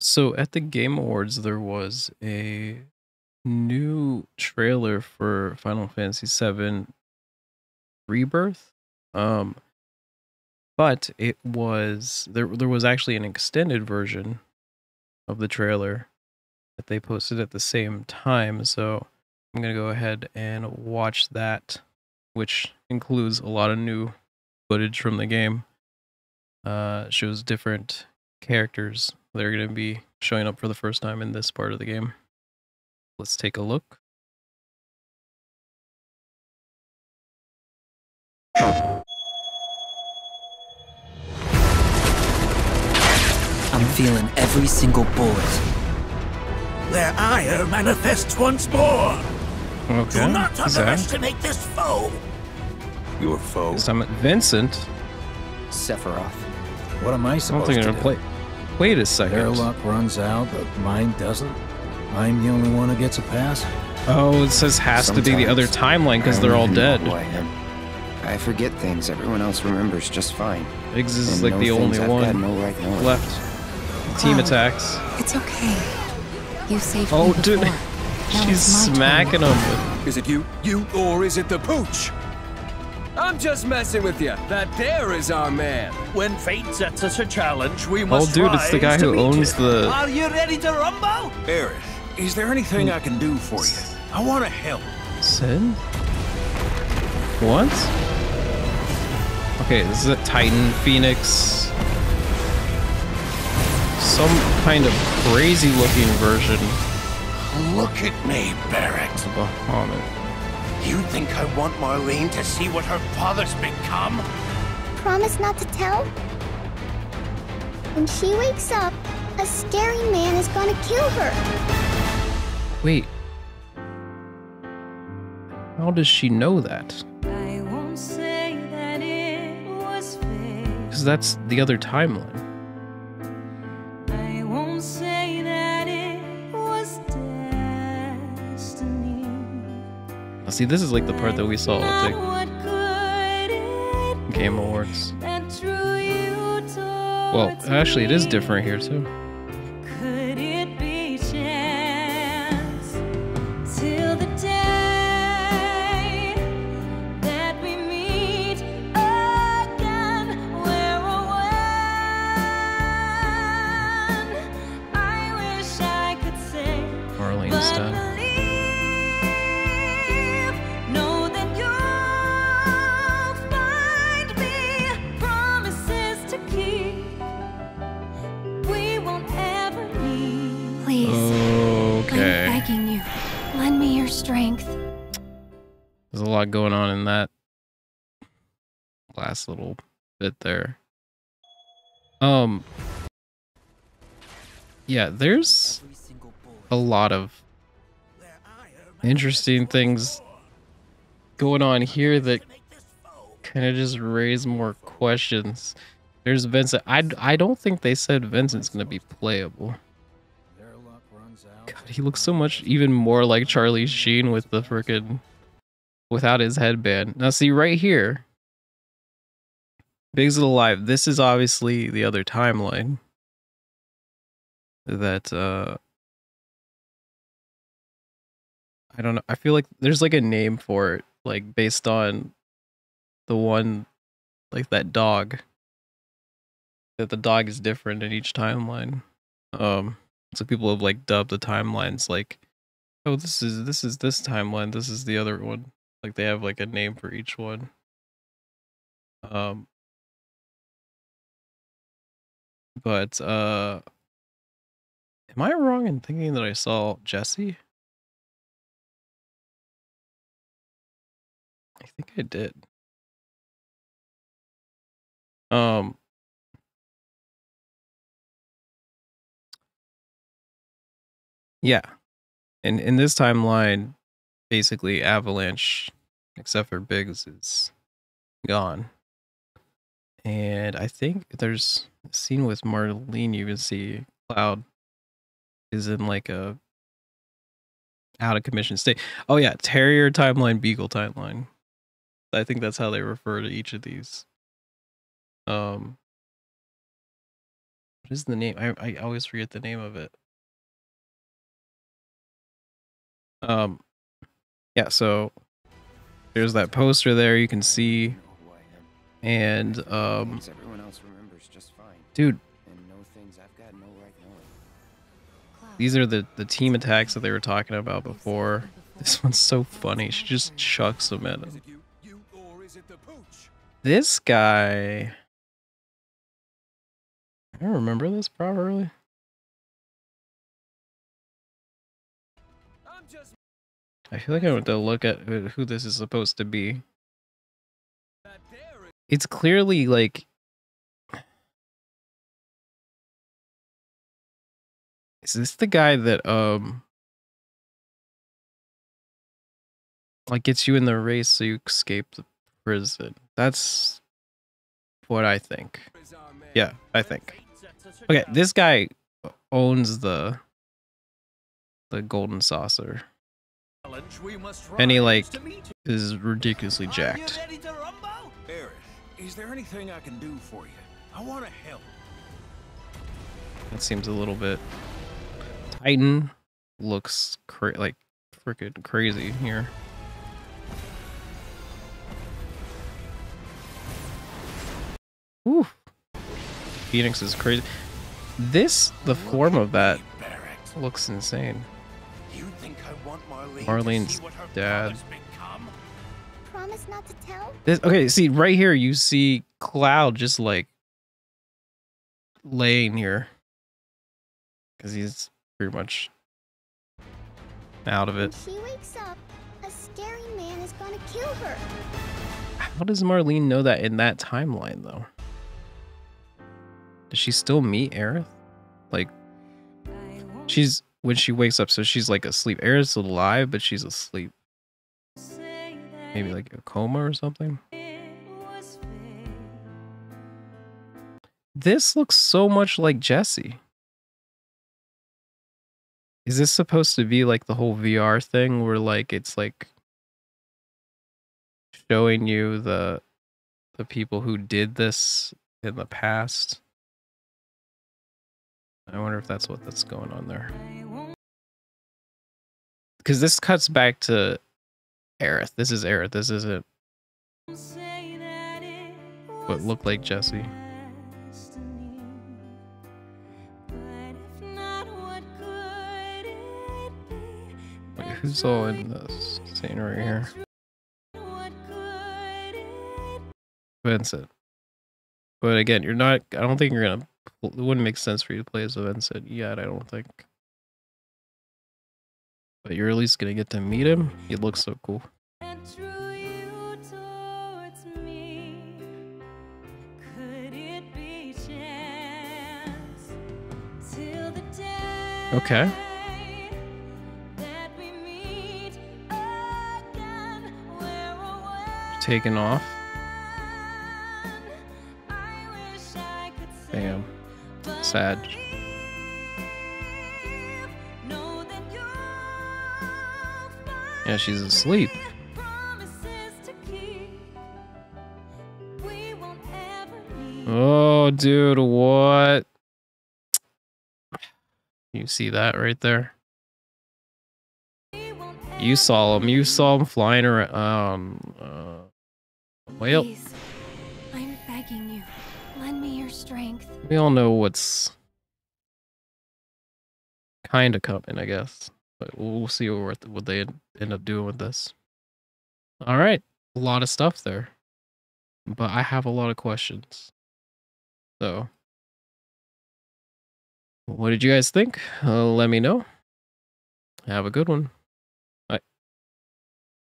So at the Game Awards, there was a new trailer for Final Fantasy VII Rebirth. Um, but it was there. There was actually an extended version of the trailer that they posted at the same time. So I'm gonna go ahead and watch that, which includes a lot of new footage from the game. Uh, shows different characters that are going to be showing up for the first time in this part of the game. Let's take a look. I'm feeling every single bullet. Their ire manifests once more. Okay. Do not who's that? underestimate this foe. Your foe? Summit Vincent. Sephiroth. What am I I don't supposed think to I'm do? gonna play. Wait a Their second. luck runs out, but mine doesn't. I'm the only one who gets a pass. Oh, it says has to be the other timeline because they're all dead. who I am. I forget things everyone else remembers just fine. Biggs is And like know the only I've one no right left. Team Oh. attacks. It's okay. You saved Oh, me dude. She's it's turn. smacking him. with- Is it you? You or is it the pooch? I'm just messing with you. That there is our man. When fate sets us a challenge, we must Oh, must dude, it's the rise guy to who meet owns it. the. Are you ready to rumble? Aerith, is there anything I can do for you? I want to help. Sin? What? Okay, this is a Titan Phoenix. Some kind of crazy looking version Look at me, Barret. of Bahamut. You think I want Marlene to see what her father's become? Promise not to tell? When she wakes up, a scary man is gonna kill her. Wait. How does she know that? I won't say that it was fate. Because that's the other timeline. Now, See, this is like the part that we saw at what could it the Game Awards. that drew you Well, actually, it is different here too. Lot going on in that last little bit there. Um Yeah, there's a lot of interesting things going on here that kind of just raise more questions. There's Vincent. I, I don't think they said Vincent's going to be playable. God, he looks so much even more like Charlie Sheen with the freaking without his headband. Now see right here. Biggs is alive. This is obviously the other timeline. That uh I don't know. I feel like there's like a name for it, like based on the one like that dog. That the dog is different in each timeline. Um so people have like dubbed the timelines like oh this is this is this timeline, this is the other one. Like they have like a name for each one. Um but uh am I wrong in thinking that I saw Jessie? I think I did. Um Yeah. And in this timeline, basically Avalanche, except for Biggs, is gone. And I think there's a scene with Marlene you can see Cloud is in like a out of commission state. Oh yeah, Terrier timeline, Beagle timeline. I think that's how they refer to each of these. Um What is the name? I I always forget the name of it. Um, yeah. So there's that poster there. You can see, and um, everyone else remembers just fine. dude, And know things I've got no right knowing. these are the the team attacks that they were talking about before. This one's so funny. She just chucks them at him. it you? You or is it the pooch? This guy. I don't remember this properly. I feel like I want to look at who this is supposed to be. It's clearly like. Is this the guy that um like gets you in the race so you escape the prison? That's what I think. Yeah, I think. Okay, this guy owns the the golden saucer. Challenge we must And he, like. Is ridiculously jacked. Are you ready to rumble? Aerith, is there anything I can do for you? I want to help. That seems a little bit. Titan looks cra- like freaking crazy here. Woo. Phoenix is crazy. This, the form of that, looks insane. You think I want Marlene Marlene's to see what her dad. become? Promise not to tell? This okay. See right here, you see Cloud just like laying here because he's pretty much out of When it. she wakes up, a scary man is gonna kill her. How does Marlene know that in that timeline though? Does she still meet Aerith? Like she's when she wakes up, so she's like asleep. Aerith's alive, but she's asleep. Maybe like a coma or something. This looks so much like Jessie. Is this supposed to be like the whole VR thing where like it's like showing you the the people who did this in the past? I wonder if that's what that's going on there. Cuz this cuts back to Aerith. This is Aerith. This isn't what looked like Jessie. Who's all in this scene right here? Vincent. But again, you're not. I don't think you're gonna. It wouldn't make sense for you to play as a Vincent yet. I don't think. But you're at least gonna get to meet him. He looks so cool. Okay. Taking off. Sad. Yeah, she's asleep. Oh, dude, what? You see that right there? You saw him. You saw him flying around. Um, uh, well, Please, I'm begging you. Lend me your strength. we all know what's kind of coming, I guess. But we'll see what what they end up doing with this. All right, a lot of stuff there, but I have a lot of questions. So, what did you guys think? Uh, let me know. Have a good one.